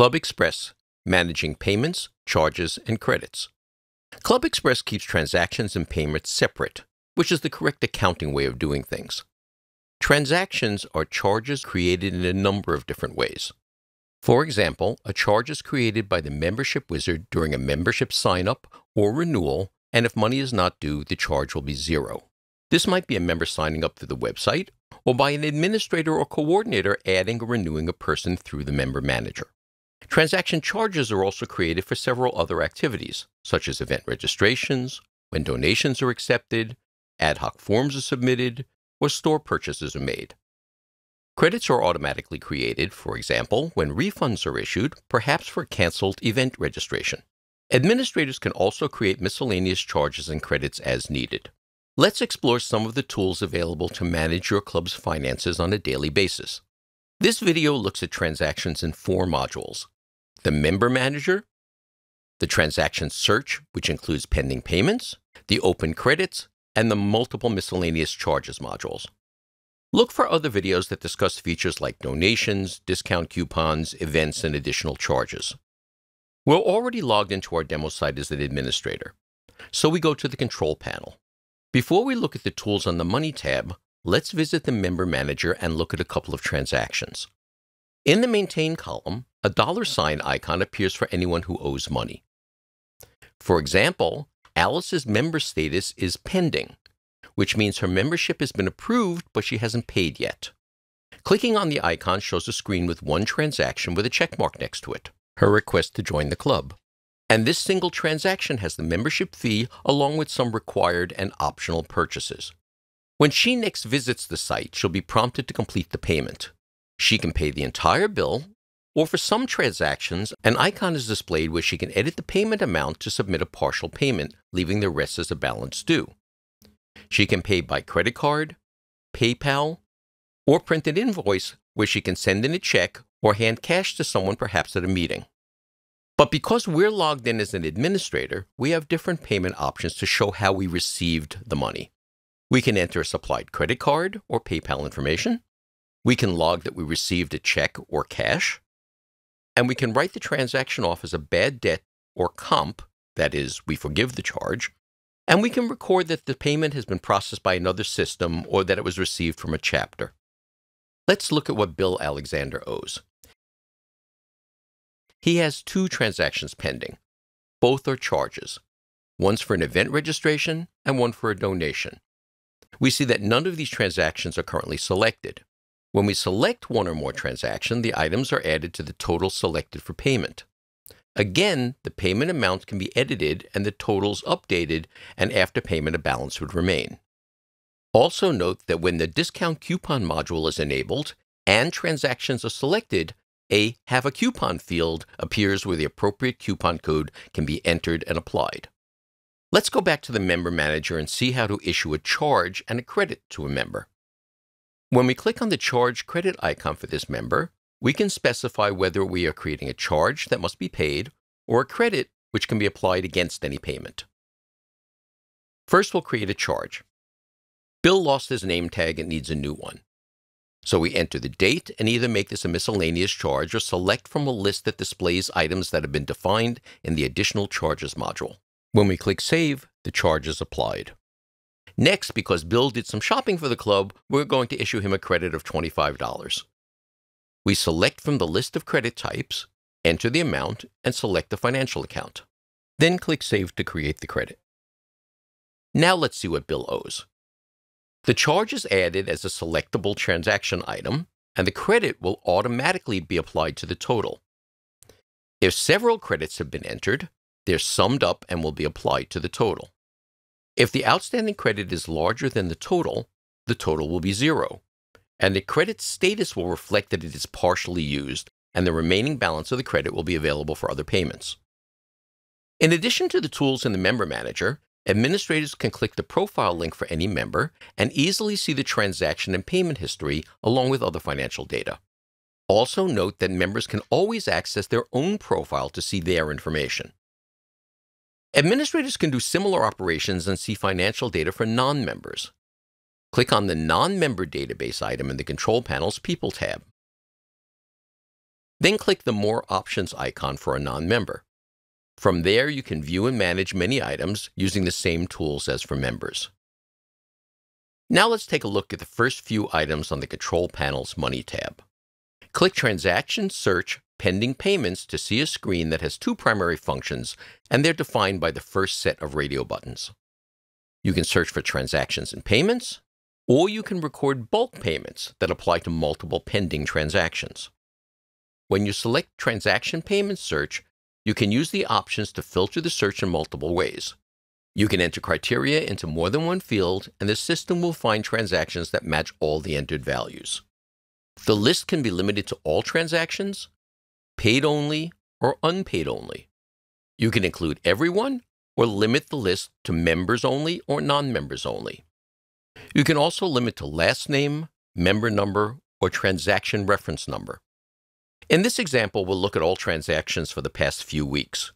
ClubExpress, managing payments, charges, and credits. ClubExpress keeps transactions and payments separate, which is the correct accounting way of doing things. Transactions are charges created in a number of different ways. For example, a charge is created by the membership wizard during a membership sign-up or renewal, and if money is not due, the charge will be zero. This might be a member signing up through the website, or by an administrator or coordinator adding or renewing a person through the member manager. Transaction charges are also created for several other activities, such as event registrations, when donations are accepted, ad hoc forms are submitted, or store purchases are made. Credits are automatically created, for example, when refunds are issued, perhaps for canceled event registration. Administrators can also create miscellaneous charges and credits as needed. Let's explore some of the tools available to manage your club's finances on a daily basis. This video looks at transactions in four modules. The Member Manager, the Transaction Search, which includes pending payments, the Open Credits, and the Multiple Miscellaneous Charges modules. Look for other videos that discuss features like donations, discount coupons, events, and additional charges. We're already logged into our demo site as an administrator, so we go to the Control panel. Before we look at the Tools on the Money tab, let's visit the Member Manager and look at a couple of transactions. In the Maintain column, a dollar sign icon appears for anyone who owes money. For example, Alice's member status is pending, which means her membership has been approved, but she hasn't paid yet. Clicking on the icon shows a screen with one transaction with a check mark next to it, her request to join the club. And this single transaction has the membership fee along with some required and optional purchases. When she next visits the site, she'll be prompted to complete the payment. She can pay the entire bill, or for some transactions, an icon is displayed where she can edit the payment amount to submit a partial payment, leaving the rest as a balance due. She can pay by credit card, PayPal, or print an invoice where she can send in a check or hand cash to someone perhaps at a meeting. But because we're logged in as an administrator, we have different payment options to show how we received the money. We can enter a supplied credit card or PayPal information. We can log that we received a check or cash. And we can write the transaction off as a bad debt or comp, that is, we forgive the charge, and we can record that the payment has been processed by another system or that it was received from a chapter. Let's look at what Bill Alexander owes. He has two transactions pending. Both are charges. One's for an event registration and one for a donation. We see that none of these transactions are currently selected. When we select one or more transactions, the items are added to the total selected for payment. Again, the payment amount can be edited and the totals updated, and after payment, a balance would remain. Also note that when the discount coupon module is enabled and transactions are selected, a Have a Coupon field appears where the appropriate coupon code can be entered and applied. Let's go back to the Member Manager and see how to issue a charge and a credit to a member. When we click on the Charge Credit icon for this member, we can specify whether we are creating a charge that must be paid or a credit which can be applied against any payment. First, we'll create a charge. Bill lost his name tag and needs a new one. So we enter the date and either make this a miscellaneous charge or select from a list that displays items that have been defined in the Additional Charges module. When we click Save, the charge is applied. Next, because Bill did some shopping for the club, we're going to issue him a credit of $25. We select from the list of credit types, enter the amount, and select the financial account. Then click Save to create the credit. Now let's see what Bill owes. The charge is added as a selectable transaction item, and the credit will automatically be applied to the total. If several credits have been entered, they're summed up and will be applied to the total. If the outstanding credit is larger than the total, the total will be zero, and the credit status will reflect that it is partially used, and the remaining balance of the credit will be available for other payments. In addition to the tools in the Member Manager, administrators can click the profile link for any member and easily see the transaction and payment history along with other financial data. Also note that members can always access their own profile to see their information. Administrators can do similar operations and see financial data for non-members. Click on the Non-Member Database item in the Control Panel's People tab. Then click the More Options icon for a non-member. From there, you can view and manage many items using the same tools as for members. Now let's take a look at the first few items on the Control Panel's Money tab. Click Transaction Search Pending Payments to see a screen that has two primary functions, and they're defined by the first set of radio buttons. You can search for transactions and payments, or you can record bulk payments that apply to multiple pending transactions. When you select Transaction Payment Search, you can use the options to filter the search in multiple ways. You can enter criteria into more than one field, and the system will find transactions that match all the entered values. The list can be limited to all transactions, paid only, or unpaid only. You can include everyone or limit the list to members only or non-members only. You can also limit to last name, member number, or transaction reference number. In this example, we'll look at all transactions for the past few weeks.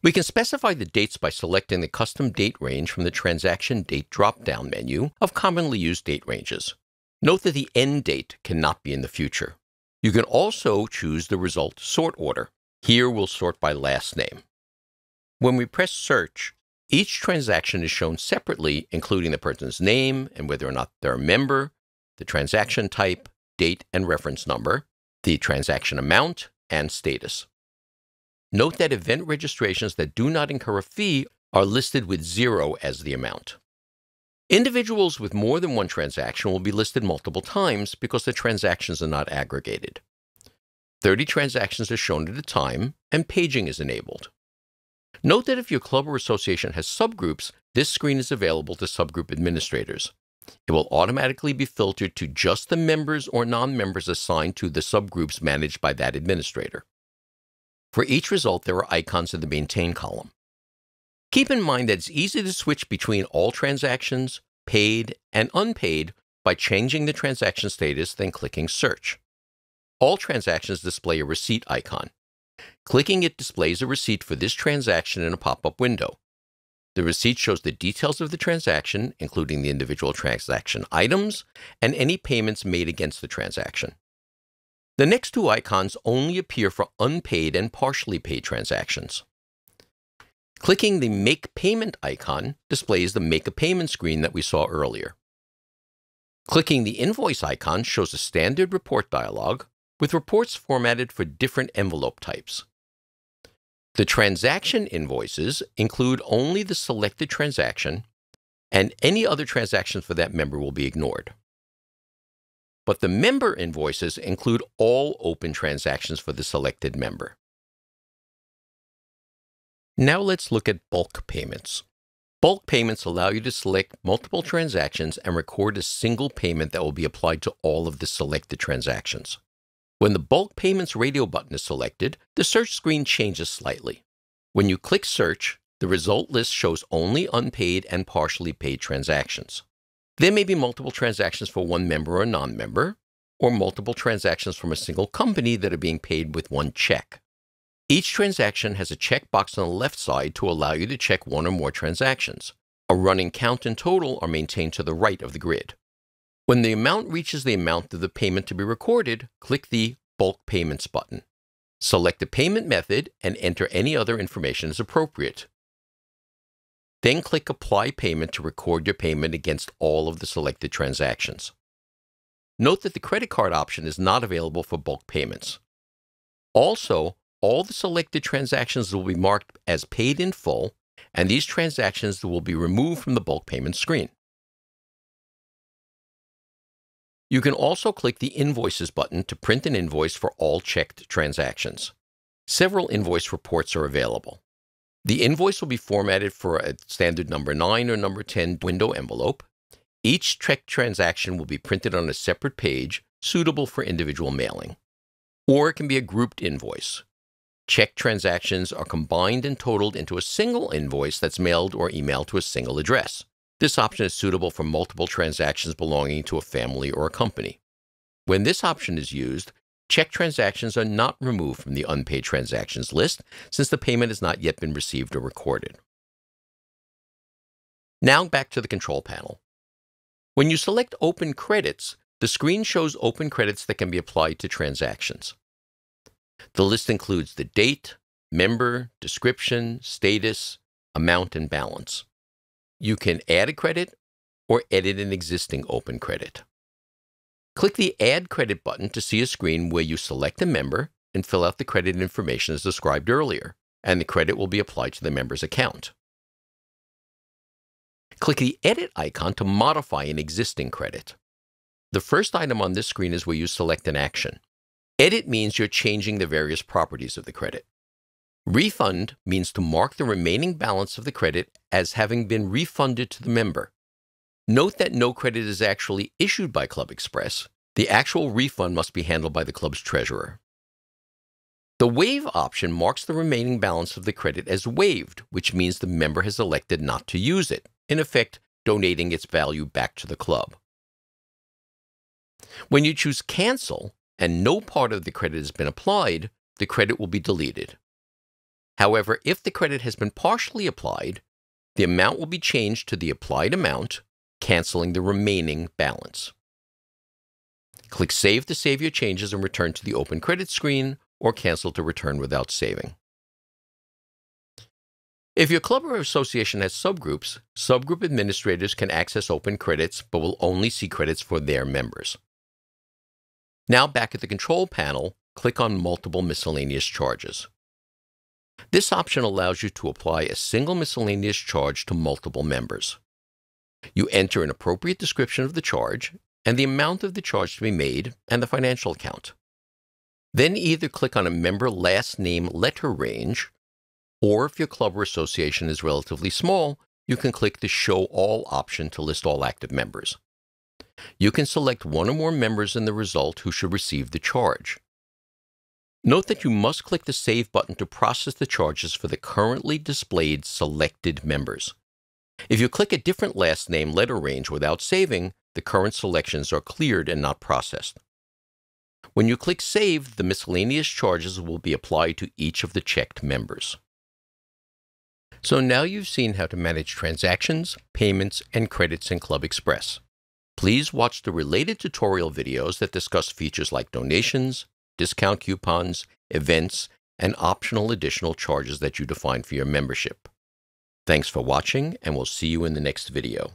We can specify the dates by selecting the custom date range from the Transaction Date drop-down menu of commonly used date ranges. Note that the end date cannot be in the future. You can also choose the result sort order. Here we'll sort by last name. When we press Search, each transaction is shown separately, including the person's name and whether or not they're a member, the transaction type, date and reference number, the transaction amount, and status. Note that event registrations that do not incur a fee are listed with zero as the amount. Individuals with more than one transaction will be listed multiple times because the transactions are not aggregated. 30 transactions are shown at a time, and paging is enabled. Note that if your club or association has subgroups, this screen is available to subgroup administrators. It will automatically be filtered to just the members or non-members assigned to the subgroups managed by that administrator. For each result, there are icons in the Maintain column. Keep in mind that it's easy to switch between all transactions, paid, and unpaid by changing the transaction status, then clicking Search. All transactions display a receipt icon. Clicking it displays a receipt for this transaction in a pop-up window. The receipt shows the details of the transaction, including the individual transaction items and any payments made against the transaction. The next two icons only appear for unpaid and partially paid transactions. Clicking the Make Payment icon displays the Make a Payment screen that we saw earlier. Clicking the Invoice icon shows a standard report dialog with reports formatted for different envelope types. The transaction invoices include only the selected transaction, and any other transactions for that member will be ignored. But the member invoices include all open transactions for the selected member. Now let's look at bulk payments. Bulk payments allow you to select multiple transactions and record a single payment that will be applied to all of the selected transactions. When the Bulk Payments radio button is selected, the search screen changes slightly. When you click Search, the result list shows only unpaid and partially paid transactions. There may be multiple transactions for one member or non-member, or multiple transactions from a single company that are being paid with one check. Each transaction has a checkbox on the left side to allow you to check one or more transactions. A running count and total are maintained to the right of the grid. When the amount reaches the amount of the payment to be recorded, click the Bulk Payments button. Select the payment method and enter any other information as appropriate. Then click Apply Payment to record your payment against all of the selected transactions. Note that the credit card option is not available for bulk payments. Also, all the selected transactions will be marked as paid in full, and these transactions will be removed from the bulk payment screen. You can also click the Invoices button to print an invoice for all checked transactions. Several invoice reports are available. The invoice will be formatted for a standard number 9 or number 10 window envelope. Each check transaction will be printed on a separate page suitable for individual mailing. Or it can be a grouped invoice. Check transactions are combined and totaled into a single invoice that's mailed or emailed to a single address. This option is suitable for multiple transactions belonging to a family or a company. When this option is used, check transactions are not removed from the unpaid transactions list since the payment has not yet been received or recorded. Now back to the control panel. When you select Open Credits, the screen shows open credits that can be applied to transactions. The list includes the date, member, description, status, amount, and balance. You can add a credit or edit an existing open credit. Click the Add Credit button to see a screen where you select a member and fill out the credit information as described earlier, and the credit will be applied to the member's account. Click the Edit icon to modify an existing credit. The first item on this screen is where you select an action. Edit means you're changing the various properties of the credit. Refund means to mark the remaining balance of the credit as having been refunded to the member. Note that no credit is actually issued by ClubExpress. The actual refund must be handled by the club's treasurer. The waive option marks the remaining balance of the credit as waived, which means the member has elected not to use it, in effect, donating its value back to the club. When you choose cancel and no part of the credit has been applied, the credit will be deleted. However, if the credit has been partially applied, the amount will be changed to the applied amount, canceling the remaining balance. Click Save to save your changes and return to the Open Credit screen or cancel to return without saving. If your club or association has subgroups, subgroup administrators can access open credits but will only see credits for their members. Now back at the control panel, click on Multiple Miscellaneous Charges. This option allows you to apply a single miscellaneous charge to multiple members. You enter an appropriate description of the charge and the amount of the charge to be made and the financial account. Then either click on a member last name letter range, or if your club or association is relatively small, you can click the Show All option to list all active members. You can select one or more members in the result who should receive the charge. Note that you must click the Save button to process the charges for the currently displayed selected members. If you click a different last name letter range without saving, the current selections are cleared and not processed. When you click Save, the miscellaneous charges will be applied to each of the checked members. So now you've seen how to manage transactions, payments, and credits in ClubExpress. Please watch the related tutorial videos that discuss features like donations, discount coupons, events, and optional additional charges that you define for your membership. Thanks for watching, and we'll see you in the next video.